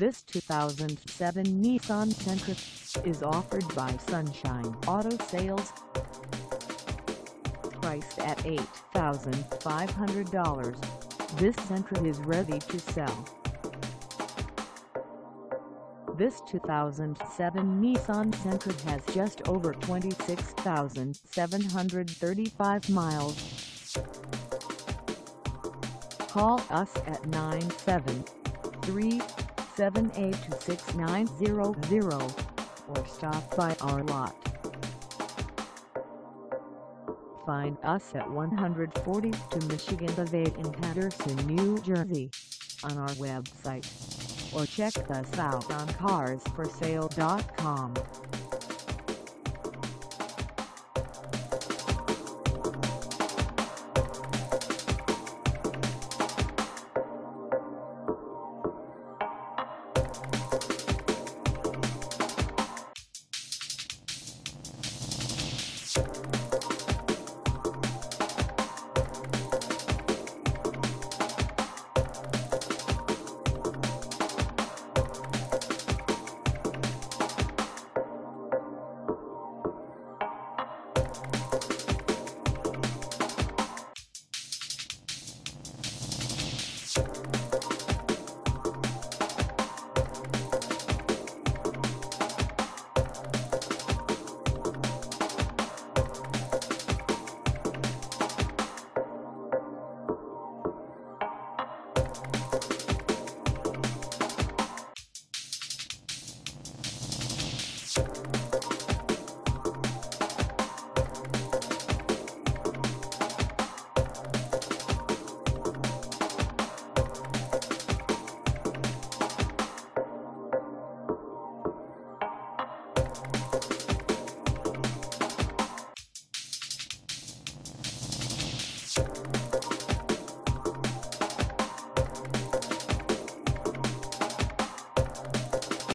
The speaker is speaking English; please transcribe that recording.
This 2007 Nissan Sentra is offered by Sunshine Auto Sales. Priced at $8,500, this Sentra is ready to sell. This 2007 Nissan Sentra has just over 26,735 miles. Call us at 973-782-6900 or stop by our lot. Find us at 142 Michigan Ave in Paterson, New Jersey on our website or check us out on carsforsale.com. Thank